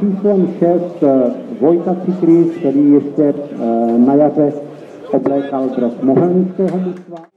číslem 6 Vojta Cikris, který ještě na jaře oblékal dres mohelnického mužstva.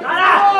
¡Cara!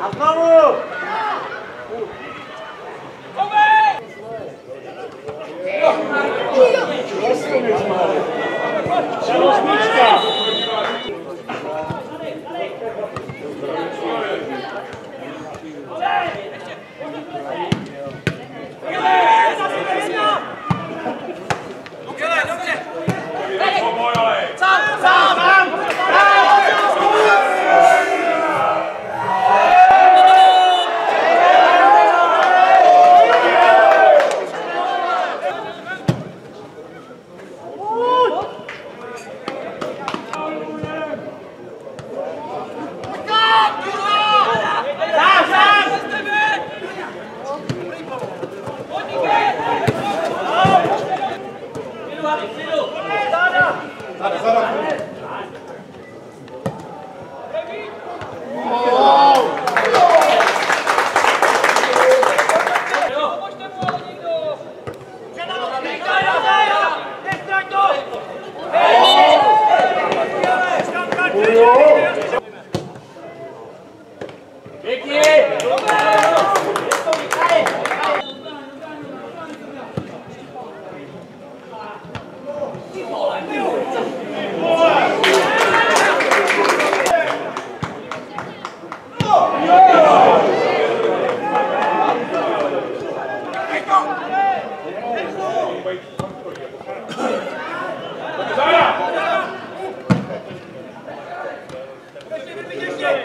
A znovu! Osmička! Dobrý. Allez,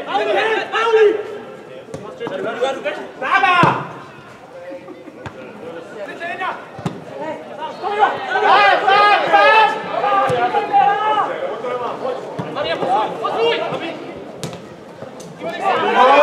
allez, allez Zajišťuj